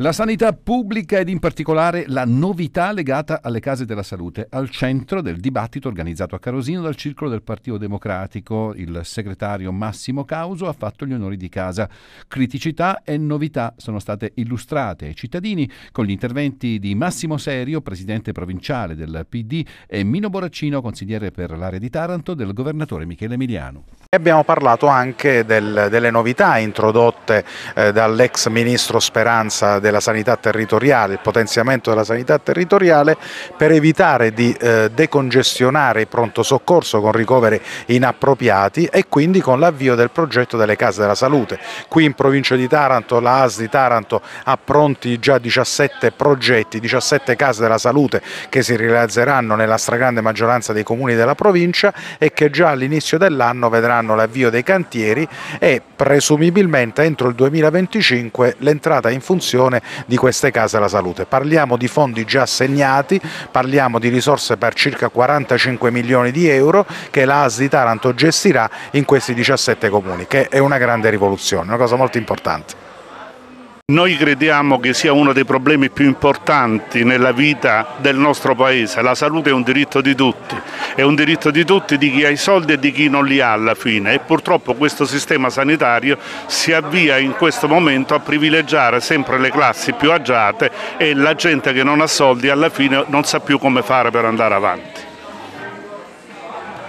La sanità pubblica ed in particolare la novità legata alle case della salute, al centro del dibattito organizzato a Carosino dal Circolo del Partito Democratico. Il segretario Massimo Causo ha fatto gli onori di casa. Criticità e novità sono state illustrate ai cittadini con gli interventi di Massimo Serio, presidente provinciale del PD, e Mino Boraccino, consigliere per l'area di Taranto del governatore Michele Emiliano. Abbiamo parlato anche del, delle novità introdotte eh, dall'ex ministro Speranza della sanità territoriale, il potenziamento della sanità territoriale per evitare di eh, decongestionare il pronto soccorso con ricoveri inappropriati e quindi con l'avvio del progetto delle case della salute. Qui in provincia di Taranto la AS di Taranto ha pronti già 17 progetti, 17 case della salute che si realizzeranno nella stragrande maggioranza dei comuni della provincia e che già all'inizio dell'anno vedranno l'avvio dei cantieri e presumibilmente entro il 2025 l'entrata in funzione di queste case alla salute. Parliamo di fondi già assegnati, parliamo di risorse per circa 45 milioni di euro che la AS di Taranto gestirà in questi 17 comuni, che è una grande rivoluzione, una cosa molto importante. Noi crediamo che sia uno dei problemi più importanti nella vita del nostro Paese. La salute è un diritto di tutti, è un diritto di tutti, di chi ha i soldi e di chi non li ha alla fine e purtroppo questo sistema sanitario si avvia in questo momento a privilegiare sempre le classi più agiate e la gente che non ha soldi alla fine non sa più come fare per andare avanti.